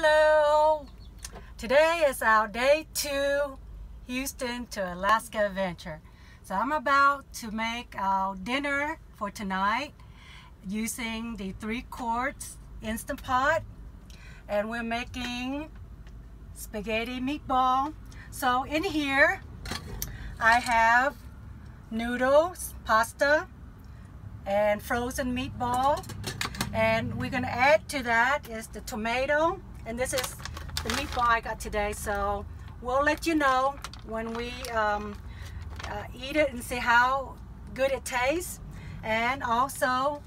Hello! Today is our day two Houston to Alaska adventure. So I'm about to make our dinner for tonight using the three quarts Instant Pot and we're making spaghetti meatball. So in here I have noodles, pasta, and frozen meatball and we're gonna add to that is the tomato and this is the meatball I got today so we'll let you know when we um, uh, eat it and see how good it tastes. And also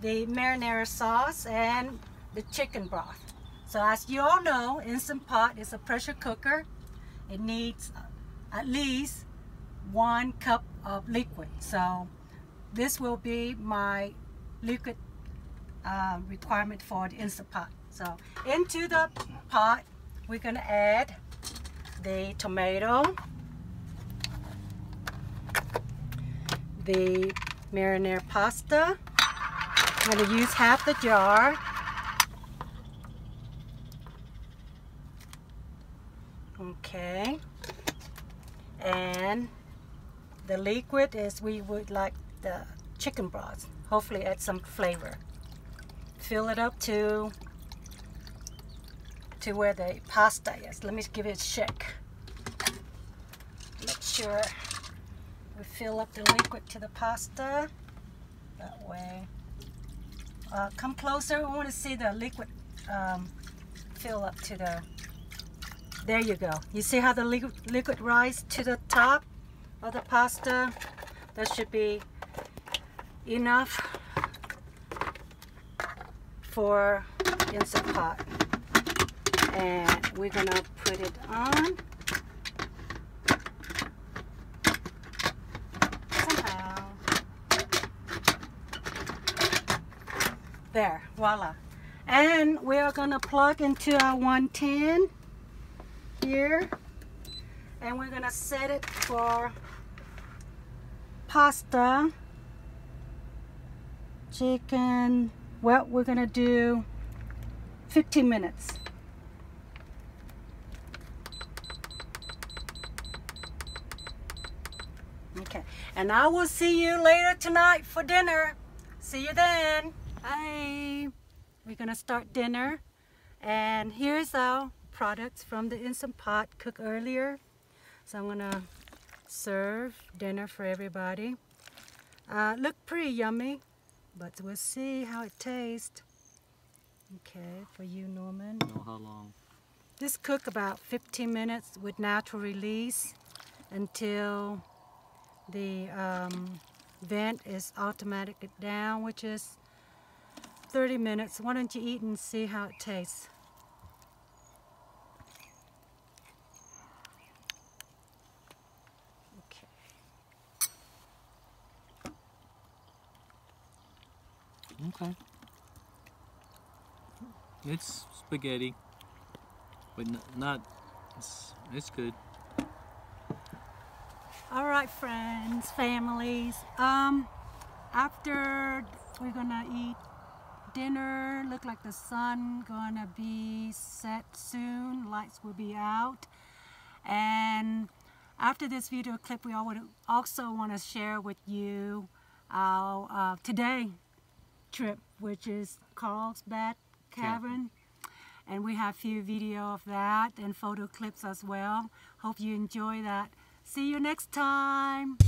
the marinara sauce and the chicken broth. So as you all know Instant Pot is a pressure cooker. It needs at least one cup of liquid. So this will be my liquid uh, requirement for the Instant Pot so into the pot, we're gonna add the tomato, the marinara pasta. I'm gonna use half the jar. Okay. And the liquid is we would like the chicken broth. Hopefully add some flavor. Fill it up to to where the pasta is. Let me give it a shake. Make sure we fill up the liquid to the pasta. That way. Uh, come closer. We want to see the liquid um, fill up to the... There you go. You see how the liquid, liquid rise to the top of the pasta? That should be enough for instant pot and we're gonna put it on. Somehow. There voila. And we are gonna plug into our 110 here. And we're gonna set it for pasta chicken. Well we're gonna do 15 minutes Okay, and I will see you later tonight for dinner. See you then. Bye. We're gonna start dinner. And here's our products from the Instant Pot cooked earlier. So I'm gonna serve dinner for everybody. Uh, look pretty yummy, but we'll see how it tastes. Okay, for you, Norman. Know how long? This cook about 15 minutes with natural release until the um, vent is automatic down, which is 30 minutes. Why don't you eat and see how it tastes? Okay. Okay. It's spaghetti, but not. It's, it's good. All right, friends, families. Um, after we're gonna eat dinner, look like the sun gonna be set soon. Lights will be out, and after this video clip, we also want to share with you our uh, today trip, which is Carlsbad Cavern. And we have a few video of that and photo clips as well. Hope you enjoy that. See you next time.